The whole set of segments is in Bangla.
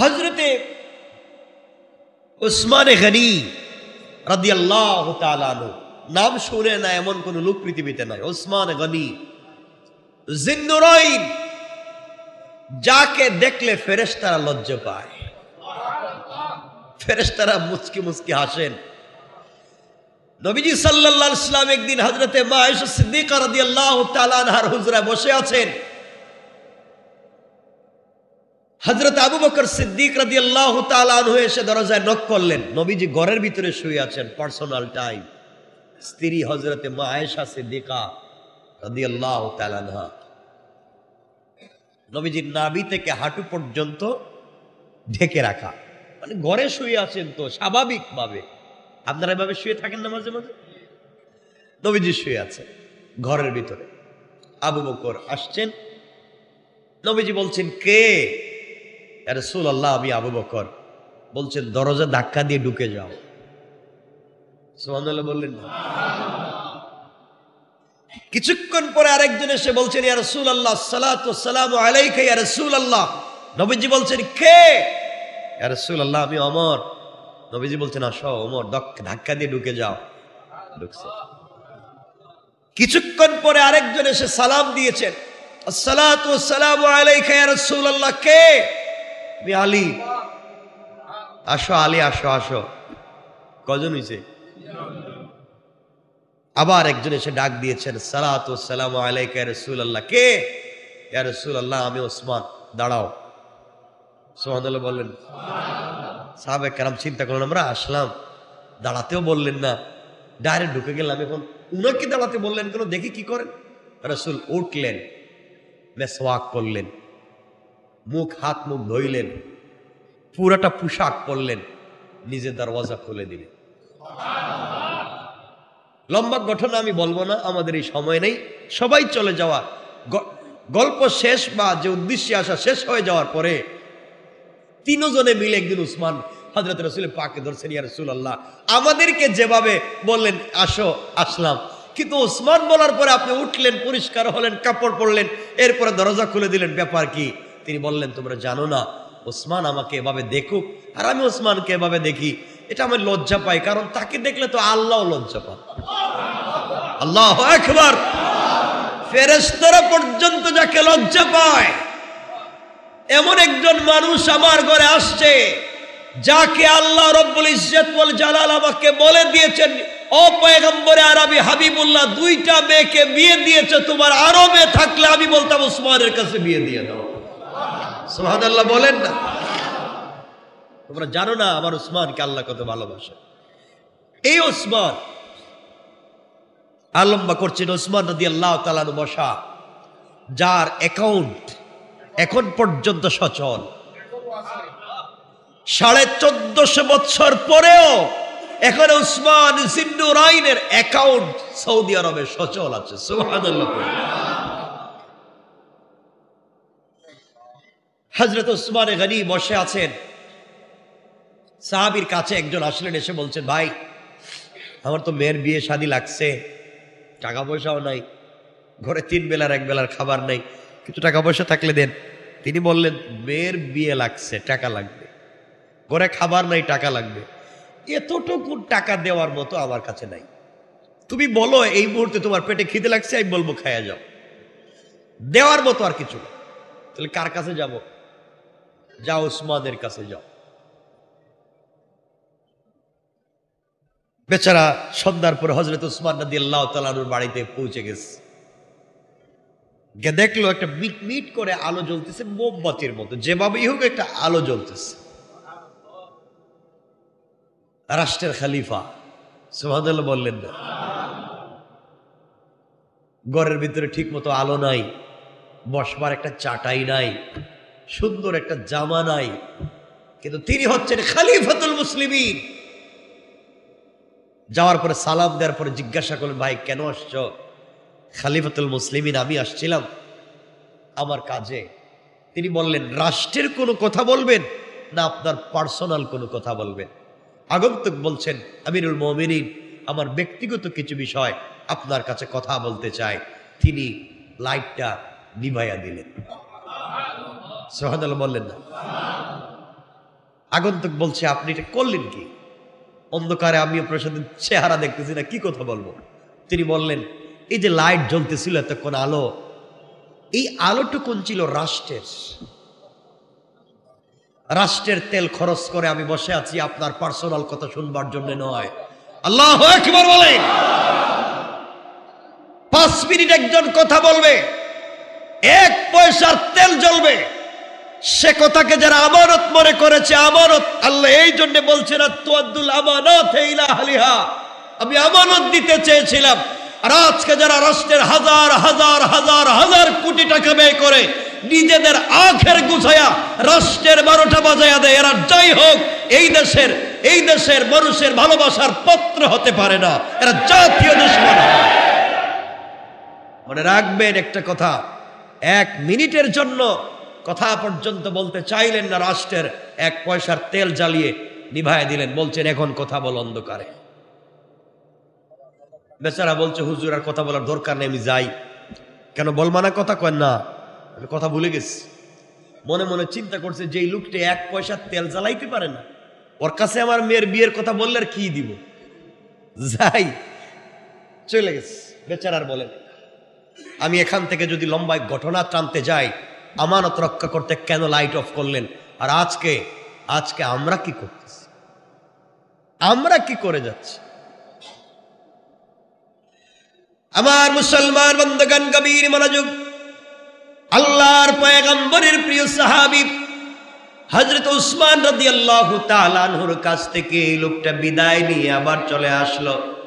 হজরতে উসমানে গনি রাদি আল্লাহ নাম শুনে না এমন কোন লোক পৃথিবীতে নাই। ওসমান গনি জিন্দুরাইন যাকে দেখলে ফেরেশতারা লজ্জ পায়। ফেরেশতারা মুচকি মুচকি হাসেন। নবীজি সাল্লাল্লাহু আলাইহি সাল্লাম একদিন হযরতে মা সিদ্দিকা রাদিয়াল্লাহু তাআলা আনহার হুজরায় বসে আছেন। হযরত আবু বকর সিদ্দিক রাদিয়াল্লাহু তাআলা আনহু এসে দরজায় নক করলেন। নবীজি ঘরের ভিতরে শুয়ে আছেন পার্সোনাল টাইম স্ত্রী হযরতে মা আয়েশা সিদ্দিকা রাদিয়াল্লাহু তাআলা আনহা। নবীজির নাভি থেকে হাঁটু পর্যন্ত ঢেকে রাখা। মানে ঘরে শুয়ে আছেন তো স্বাভাবিকভাবে। আপনারা এভাবে শুয়ে থাকেন না মাঝে মাঝে? নবীজি শুয়ে আছে ঘরের ভিতরে। আবু বকর আসছেন। নবীজি বলছেন, কে? রসুল আল্লাহ আমি আবু বকর বলছেন, দরজা ধাক্কা দিয়ে ঢুকে যাও। সোহানুল্লাহ বললেন না? কিছুক্ষণ পরে আরেকজন এসে বলছেন রসুল আল্লাহ সালাম আলাইকা রসুল আল্লাহ নবীজি বলছেন, কে? ইয়া রসুল আল্লাহ আমি অমর। নবীজি বলছেন, আসো অমর ধাক্কা দিয়ে ঢুকে যাও। ঢুকছে। কিছুক্ষণ পরে আরেকজন এসে সালাম দিয়েছেন সালামু আলাইকা, ইয়া রাসূলুল্লাহ, কে? আলী। আসো আলী, আসো আসো। কজন হইছে? আবার একজন এসে ডাক দিয়েছেন, সালাতু সালামু আলাইকা ইয়া রাসূলুল্লাহ। কে? ইয়া রাসূলুল্লাহ, আমি ওসমান। দাঁড়াও। সুবহানাল্লাহ বললেন, সাহাবে কারাম চিন্তা করলেন, আমরা আসলাম। দাঁড়াতেও বললেন না। ডাইরেক্ট ঢুকে গেলাম এখন। উনাকে দাঁড়াতে বললেন কেন? দেখি কি করেন। রসুল উঠলেন, মেসওয়াক করলেন। মুখ, হাত, মুখ ধইলেন। পুরাটা পোশাক পরলেন। নিজে দরওয়াজা খুলে দিলেন। লম্বা ঘটনা আমি বলব না, আমাদের এই সময় নেই। সবাই চলে যাওয়া। গল্প শেষ বা যে উদ্দেশ্যে আসা শেষ হয়ে যাওয়ার পরে তিনজনে মিলে একদিন উসমান হজরত রসুল পাকে ধরছেন, ইয়া রসুল আল্লাহ আমাদেরকে যেভাবে বললেন, আসো, আসলাম। কিন্তু উসমান বলার পরে আপনি উঠলেন, পরিষ্কার হলেন, কাপড় পরলেন, এরপরে দরজা খুলে দিলেন। ব্যাপার কি? তিনি বললেন, তোমরা জানো না, ওসমান আমাকে এভাবে দেখুক, আর আমি ওসমানকে এভাবে দেখি। এটা আমি লজ্জা পাই কারণ তাকে দেখলে তো আল্লাহ লজ্জা পান আল্লাহ একবার ফেরেস্তরা পর্যন্ত যাকে লজ্জা পায়, এমন একজন মানুষ আমার ঘরে আসছে, যাকে আল্লাহ রব্বুল ইজ্জত ওয়াল জালাল আমাকে বলে দিয়েছেন, ও পয়গম্বরে আরবি হাবিবুল্লাহ, দুইটা মেয়েকে বিয়ে দিয়েছে, তোমার আরও মেয়ে থাকলে আমি বলতাম উসমানের কাছে বিয়ে দিয়ে দাও। সুবহানাল্লাহ বলেন না। তোমরা জানো না আমার উসমানকে আল্লাহ কত ভালোবাসে। এই উসমান, আলম্বা করছেন ওসমান নদী আল্লাহ তালানু বসা যার অ্যাকাউন্ট এখন পর্যন্ত সচল। সাড়ে চোদ্দশো বছর পরেও এখন উসমান জিন্নুরাইনের অ্যাকাউন্ট সৌদি আরবে সচল আছে, সুবহানাল্লাহ। হজরত উসমান গনি বসে আছেন। সাহাবির কাছে একজন আসলেন, এসে বলছেন, ভাই, আমার তো মেয়ের বিয়ে শাদি লাগছে টাকা পয়সাও নাই, ঘরে তিন বেলার, এক বেলার খাবার নাই, কিছু টাকা পয়সা থাকলে দেন। তিনি বললেন, মেয়ের বিয়ে লাগছে, টাকা লাগবে, ঘরে খাবার নাই, টাকা লাগবে, এতটুকু টাকা দেওয়ার মতো আমার কাছে নাই। তুমি বলো, এই মুহূর্তে তোমার পেটে খিদে লাগছে, আমি বলব, খায়া যাও। দেওয়ার মতো আর কিছু তাহলে কার কাছে যাব? যাও উসমানের কাছে যাও। বেচারা সন্ধ্যার পর হজরত উসমান নদী আল্লাহ তালানুর বাড়িতে পৌঁছে গেছে। গিয়ে দেখল একটা মিট মিট করে আলো জ্বলতেছে, মোমবাতির মতো। যেভাবেই হোক একটা আলো জ্বলতেছে। রাষ্ট্রের খালিফা সুহাদুল্লাহ বললেন না। ঘরের ভিতরে ঠিক মতো আলো নাই, বসবার একটা চাটাই নাই। সুন্দর একটা জামা নাই কিন্তু তিনি হচ্ছেন খালিফাতুল মুসলিমিন। যাওয়ার পরে সালাম দেওয়ার পরে জিজ্ঞাসা করলেন, ভাই, কেন আসছ? খালিফাতুল মুসলিমিন, আমি আসছিলাম আমার কাজে। তিনি বললেন, রাষ্ট্রের কোনো কথা বলবেন না আপনার পার্সোনাল কোনো কথা বলবেন? আগন্তুক বলছেন, আমিরুল মমিনিন, আমার ব্যক্তিগত কিছু বিষয় আপনার কাছে কথা বলতে চাই। তিনি লাইটটা নিভাইয়া দিলেন। সোহাদ বললেন না। আগন্তুক বলছে, আপনি এটা করলেন কি? অন্ধকারে আমি আপনার চেহারা দেখতেছি না, কি কথা বলব? তিনি বললেন, এই যে লাইট জ্বলতেছিল এতক্ষণ আলো, এই আলোটুকুন ছিল রাষ্ট্রের। রাষ্ট্রের তেল খরচ করে আমি বসে আছি, আপনার পার্সোনাল কথা শুনবার জন্য নয়। আল্লাহ বলেন। পাঁচ মিনিট একজন কথা বলবে, এক পয়সার তেল জ্বলবে। সে কথাকে যারা আমানত মনে করেছে, আমানত, আল্লাহ এই জন্য বলছে না তোয়াদ্দুল আমানত হালিহা আমি আমানত দিতে চেয়েছিলাম। আর আজকে যারা রাষ্ট্রের হাজার হাজার হাজার হাজার কোটি টাকা ব্যয় করে, নিজেদের আখের গুছায়া, রাষ্ট্রের বারোটা বাজায়া দেয়, এরা যাই হোক, এই দেশের এই দেশের মানুষের ভালোবাসার পত্র হতে পারে না। এরা জাতীয় দুশ্মন মনে রাখবেন একটা কথা, এক মিনিটের জন্য কথা পর্যন্ত বলতে চাইলেন না রাষ্ট্রের। এক পয়সার তেল জ্বালিয়ে নিভায় দিলেন। বলছেন, এখন কথা বল অন্ধকারে। বেচারা বলছে, হুজুর, আর কথা বলার দরকার নেই, আমি যাই। কেন বলমানা কথা কয় না? আমি কথা ভুলে গেছি। মনে মনে চিন্তা করছে যে লোকটি এক পয়সার তেল জ্বালাইতে পারে না, ওর কাছে আমার মেয়ের বিয়ের কথা বললে আর কি দিব? যাই, চলে গেছে। বেচারার বলেন আমি এখান থেকে যদি লম্বায় ঘটনা টানতে যাই আমানত রক্ষা করতে কেন লাইট অফ করলেন? আর আজকে আজকে আমরা কি করতেছি? আমরা কি করে যাচ্ছি? আমার মুসলমান বন্ধগান কবির মনোযোগ। আল্লাহর পয়গম্বরের প্রিয় সাহাবি হজরত উসমান রদি আল্লাহ তালানহুর কাছ থেকে লোকটা বিদায় নিয়ে আবার চলে আসলো।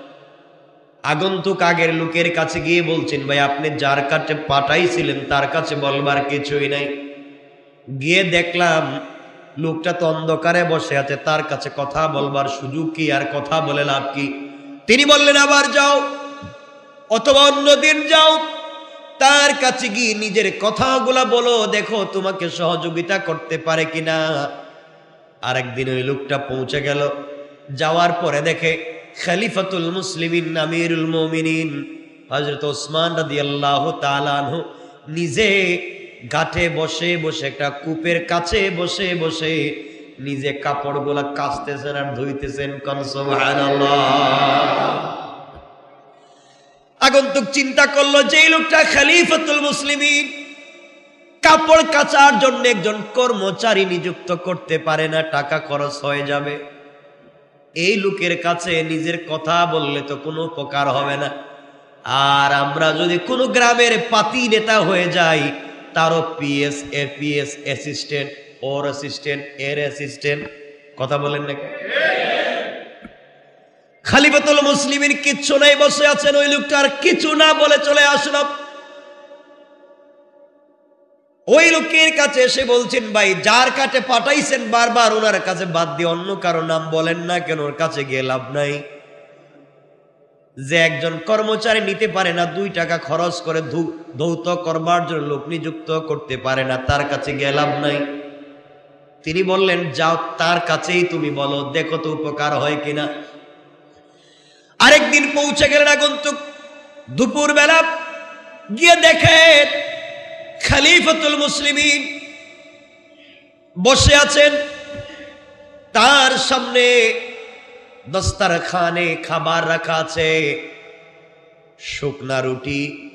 আগন্তুক আগের লোকের কাছে গিয়ে বলছেন, ভাই, আপনি যার কাছে পাঠাইছিলেন, তার কাছে বলবার কিছুই নাই। গিয়ে দেখলাম, লোকটা তো অন্ধকারে বসে আছে, তার কাছে কথা বলবার সুযোগ কি, আর কথা বলে লাভ কি? তিনি বললেন, আবার যাও, অথবা অন্যদিন যাও। তার কাছে গিয়ে নিজের কথাগুলা বলো, দেখো, তোমাকে সহযোগিতা করতে পারে কিনা? আরেকদিন ওই লোকটা পৌঁছে গেল, যাওয়ার পরে দেখে খলিফাতুল মুসলিমিন আমিরুল মমিনিন। হজরত ওসমান রাদি আল্লাহ তালানহু নিজে গাঠে বসে বসে একটা কূপের কাছে বসে বসে নিজে কাপড় কাপড়গুলা কাচতেছেন আর ধুইতেছেন আগন্তুক চিন্তা করল যে লোকটা খলিফাতুল মুসলিমিন। কাপড় কাচার জন্য একজন কর্মচারী নিযুক্ত করতে পারে না, টাকা খরচ হয়ে যাবে। এই লোকের কাছে নিজের কথা বললে তো কোনো উপকার হবে না। আর আমরা যদি কোনো গ্রামের পাতি নেতা হয়ে যাই, তারও পিএস, এপিএস, অ্যাসিস্ট্যান্ট, ওর অ্যাসিস্ট্যান্ট, এর অ্যাসিস্ট্যান্ট, কথা বলেন নাকি খালিফাতুল মুসলিমের কিচ্ছু নাই, বসে আছেন ওই লোকটার কিছু না বলে চলে আসলাম। ওই লোকের কাছে এসে বলছেন, ভাই, যার কাছে পাঠাইছেন বারবার, ওনার কাছে বাদ দিয়ে অন্য কারও নাম বলেন না কেন? ওর কাছে গিয়ে লাভ নাই। যে একজন কর্মচারী নিতে পারে না, দুই টাকা খরচ করে ধৌত করবার জন্য লোক নিযুক্ত করতে পারে না, তার কাছে গিয়ে লাভ নাই। তিনি বললেন, যাও, তার কাছেই তুমি বলো, দেখো তো উপকার হয় কিনা। আরেকদিন পৌঁছে গেলেন আগন্তুক দুপুর বেলা গিয়ে দেখে খালিফাতুল মুসলিমিন বসে আছেন। তার সামনে দস্তারখানে খাবার রাখা আছে। শুকনা রুটি,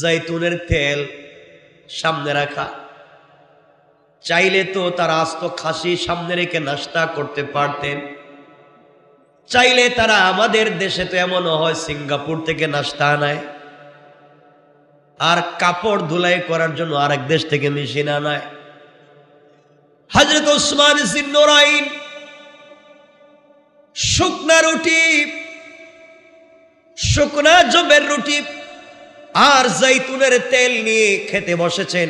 জৈতুনের তেল সামনে রাখা। চাইলে তো তারা আস্ত খাসি সামনে রেখে নাস্তা করতে পারতেন। চাইলে তারা আমাদের দেশে তো এমনও হয়, সিঙ্গাপুর থেকে নাস্তা আনায়। আর কাপড় ধুলাই করার জন্য আরেক দেশ থেকে মেশিন আনায়। হজরত ওসমান সিন্নোরাইন শুকনা রুটি, শুকনা জবের রুটি আর জৈতুনের তেল নিয়ে খেতে বসেছেন।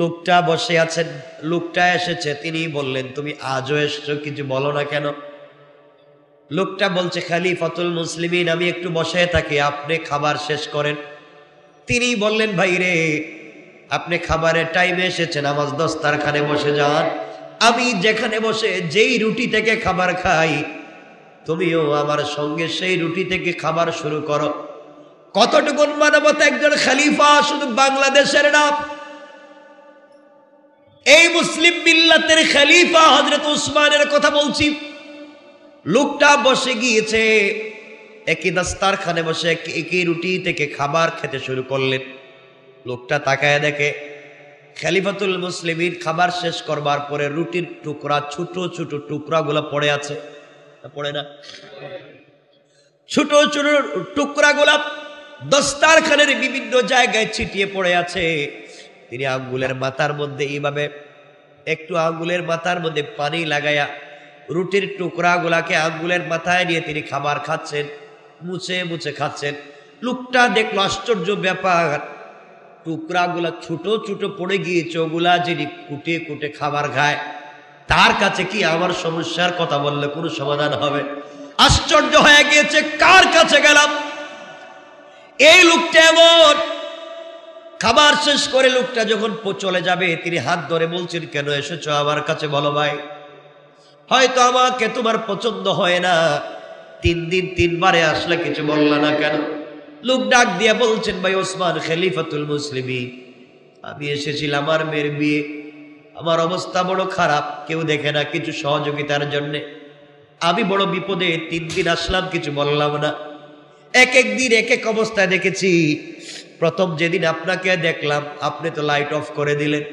লোকটা বসে আছেন, লোকটা এসেছে তিনি বললেন, তুমি আজও এসছো, কিছু বলো না কেন? লোকটা বলছে খালি ফতুল মুসলিমিন, আমি একটু বসে থাকি, আপনি খাবার শেষ করেন। তিনি বললেন, ভাই রে, আপনি খাবারের টাইমে এসেছেন আমার দস্তারখানে বসে যান। আমি যেখানে বসে যেই রুটি থেকে খাবার খাই, তুমিও আমার সঙ্গে সেই রুটি থেকে খাবার শুরু করো। কতটুকু মানবতা একজন খালিফা, শুধু বাংলাদেশের না। এই মুসলিম মিল্লাতের খালিফা হজরত উসমানের কথা বলছি। লোকটা বসে গিয়েছে একই দাস্তার খানে বসে এক- একই রুটি থেকে খাবার খেতে শুরু করলেন। লোকটা তাকায় দেখে, খালিফাতুল মুসলিমিন খাবার শেষ করবার পরে রুটির টুকরা, ছোট ছোট টুকরাগুলো পড়ে আছে। পড়ে না? ছোট ছোট টুকরাগুলা দস্তারখানের বিভিন্ন জায়গায় ছিটিয়ে পড়ে আছে। তিনি আঙ্গুলের মাথার মধ্যে এইভাবে, একটু আঙ্গুলের মাথার মধ্যে পানি লাগাইয়া রুটির টুকরাগুলাকে আঙ্গুলের মাথায় নিয়ে তিনি খাবার খাচ্ছেন। মুছে মুছে খাচ্ছেন। লোকটা দেখল আশ্চর্য ব্যাপার। টুকরাগুলা ছোট ছোট পড়ে গিয়েছে, ওগুলা যিনি কুটে কুটে খাবার খায়, তার কাছে কি আমার সমস্যার কথা বললে কোনো সমাধান হবে? আশ্চর্য হয়ে গিয়েছে, কার কাছে গেলাম? এই লোকটা এমন। খাবার শেষ করে লোকটা যখন চলে যাবে, তিনি হাত ধরে বলছেন, কেন এসেছ আমার কাছে বলো ভাই? হয়তো আমাকে তোমার পছন্দ হয় না। তিন দিন তিনবারে আসলে কিছু বললা না কেন? লোক ডাক দিয়ে বলছেন, ভাই ওসমান খলিফাতুল মুসলিমি আমি এসেছিলাম আমার মেয়ের বিয়ে। আমার অবস্থা বড় খারাপ, কেউ দেখে না কিছু সহযোগিতার জন্য। আমি বড় বিপদে তিন দিন আসলাম, কিছু বললাম না। এক এক দিন, এক এক অবস্থায় দেখেছি, প্রথম যেদিন আপনাকে দেখলাম, আপনি তো লাইট অফ করে দিলেন।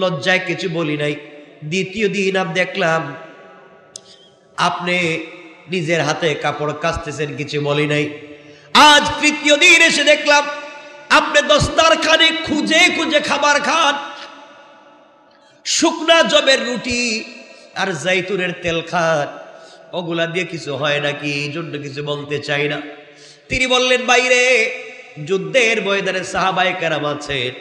লজ্জায় কিছু বলি নাই। দ্বিতীয় দিন আপ দেখলাম, আপনি নিজের হাতে কাপড় কাচতেছেন কিছু বলি নাই। আজ তৃতীয় দিন এসে দেখলাম, আপনি দস্তার খানে খুঁজে খুঁজে খাবার খান। শুকনা জবের রুটি আর জাইতুনের তেল খান। ওগুলা দিয়ে কিছু হয় নাকি? এই জন্য কিছু বলতে চাই না। তিনি বললেন, বাইরে, যুদ্ধের ময়দানে সাহাবাই কেরাম আছেন।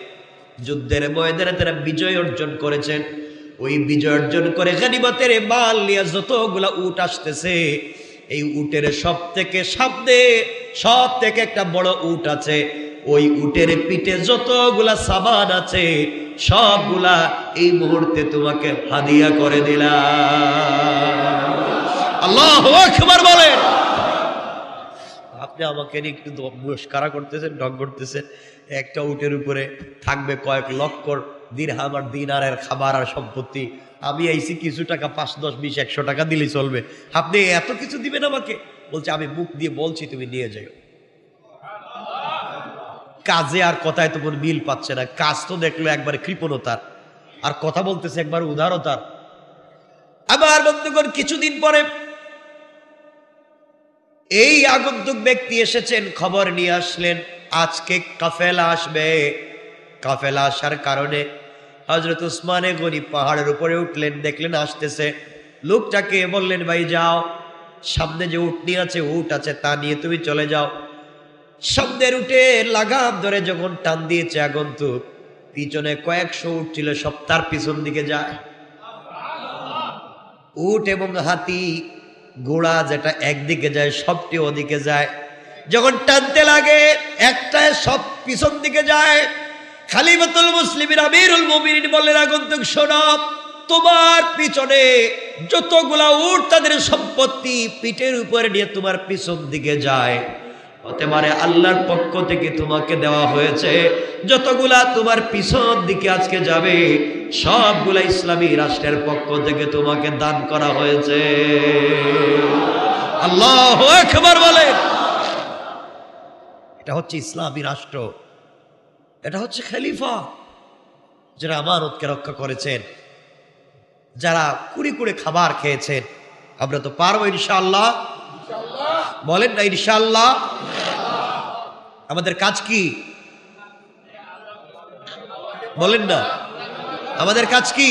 যুদ্ধের ময়দানে তারা বিজয় অর্জন করেছেন। ওই বিজয় অর্জন করে গানিমতের মাল নিয়ে যতগুলা উট আসতেছে, এই উটের সব থেকে সব থেকে একটা বড় উট আছে। ওই উটের পিঠে যতগুলা সাবান আছে, সবগুলা এই মুহূর্তে তোমাকে হাদিয়া করে দিলাম। আল্লাহ বলেন। আপনি আমাকে একটু মুস্কারা করতেছেন, ঢং করতেছেন। একটা উটের উপরে থাকবে কয়েক লক্ষ দিরহাম আর দিনারের খাবার আর সম্পত্তি। আমি আইছি কিছু টাকা, পাঁচ, দশ, বিশ, একশো টাকা দিলেই চলবে। আপনি এত কিছু দিবেন আমাকে? বলছে, আমি মুখ দিয়ে বলছি, তুমি নিয়ে যাও কাজে আর কথায় তো কোনো মিল পাচ্ছে না। কাজ তো দেখল একবার কৃপণতার। আর কথা বলতেছে একবার উদারতার। আবার বন্ধুগণ, কিছুদিন পরে এই আগন্তুক ব্যক্তি এসেছেন, খবর নিয়ে আসলেন, আজকে কাফেলা আসবে। কাফেলা আসার কারণে হজরত উসমানে গনি পাহাড়ের উপরে উঠলেন, দেখলেন আসতেছে। লোকটাকে বললেন, ভাই, যাও। সামনে যে উটনি আছে, উট আছে, তা নিয়ে তুমি চলে যাও। শব্দের উঠে লাগাম ধরে যখন টান দিয়েছে আগন্তুক, পিছনে কয়েকশো উঠ ছিল, সব তার পিছন দিকে যায়। উট এবং হাতি ঘোড়া যেটা একদিকে যায়, সবটি ওদিকে যায়। যখন টানতে লাগে একটা সব পিছন দিকে যায়। খালিমাতুল মুসলিমের আমিরুল মুমিন বললেন আগন্তুক শোনব তোমার পিছনে যতগুলা উট, তাদের সম্পত্তি পিঠের উপরে নিয়ে তোমার পিছন দিকে যায়। হতে পারে আল্লাহর পক্ষ থেকে তোমাকে দেওয়া হয়েছে। যতগুলা তোমার পিছন দিকে আজকে যাবে, সবগুলা ইসলামী রাষ্ট্রের পক্ষ থেকে তোমাকে দান করা হয়েছে। আল্লাহ একবার বলে। এটা হচ্ছে ইসলামী রাষ্ট্র। এটা হচ্ছে খলিফা। যারা আমানতকে রক্ষা করেছেন, যারা কুড়ি কুড়ি খাবার খেয়েছেন, আমরা তো পারব ইনশাল্লাহ বলেন না ইনশাআল্লাহ। আমাদের কাজ কি? বলেন না। আমাদের কাজ কি?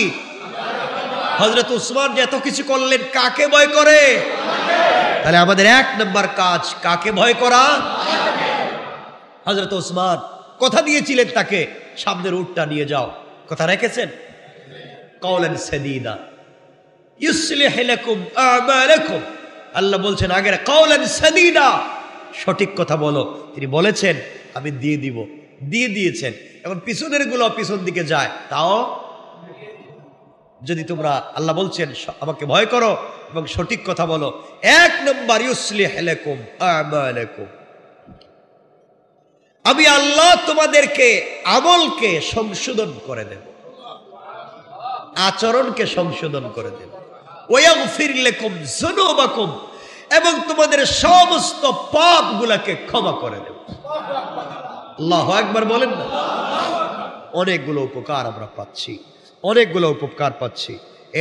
হজরত উসমান যে এত কিছু করলেন, কাকে ভয় করে? তাহলে আমাদের এক নম্বর কাজ, কাকে ভয় করা? হজরত উসমান, কথা দিয়েছিলেন তাকে, সামনের উঠটা নিয়ে যাও। কথা রেখেছেন? কওলেন সেদিদা, ইউসলিহ লাকুম আল্লাহ বলছেন আগের কওলেন সাদিদা সঠিক কথা বলো। তিনি বলেছেন, আমি দিয়ে দিব। দিয়ে দিয়েছেন। এখন পিছনেরগুলো পিছন দিকে যায়। তাও যদি তোমরা আল্লাহ বলছেন আমাকে ভয় করো এবং সঠিক কথা বলো। এক নম্বর ইউসলি হেলেকুম আমি আল্লাহ তোমাদেরকে আমলকে সংশোধন করে দেব। আচরণকে সংশোধন করে দেব। ওয়াগফির লাকুম যুনুবাকুম। এবং তোমাদের সমস্ত পাপগুলোকে ক্ষমা করে দেব। আল্লাহ একবার বলেন না? অনেকগুলো উপকার আমরা পাচ্ছি, অনেকগুলো উপকার পাচ্ছি।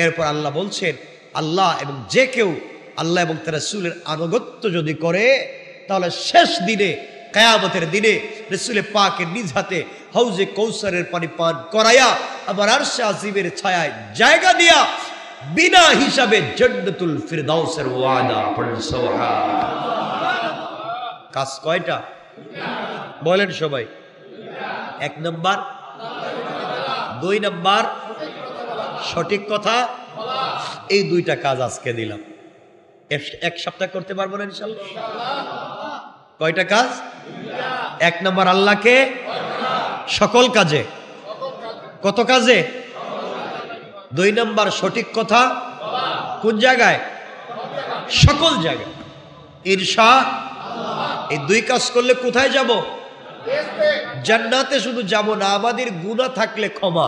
এরপর আল্লাহ বলছেন, আল্লাহ এবং যে কেউ আল্লাহ এবং তার রসুলের আনুগত্য যদি করে, তাহলে শেষ দিনে, কায়ামতের দিনে রসুলের পাকে নিজ হাতে হাউজে কৌসারের পানি পান করাইয়া আবার আরশে আজিমের ছায়ায় জায়গা দিয়া বিনা হিসাবে জন্নতুল ফিরদাউসের ওয়াদা পড়েন কাজ কয়টা? বলেন সবাই। এক নম্বর, দুই নম্বর, সঠিক কথা। এই দুইটা কাজ আজকে দিলাম। এক- এক সপ্তাহ করতে পারব না ইনশাল্লাহ কয়টা কাজ? এক নম্বর আল্লাহকে সকল কাজে। কত কাজে? দুই নম্বর সঠিক কথা কোন জায়গায়? সকল জায়গায়। ঈর্ষা, এই দুই কাজ করলে কোথায় যাব? জান্নাতে শুধু যাব না, আমাদের গুণা থাকলে ক্ষমা।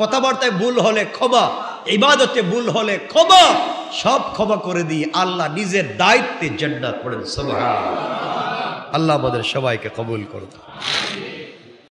কথাবার্তায় ভুল হলে ক্ষমা, ইবাদতে ভুল হলে ক্ষমা, সব ক্ষমা করে দিই। আল্লাহ নিজের দায়িত্বে জান্নাত পড়েন সুবহান আল্লাহ আমাদের সবাইকে কবুল করুন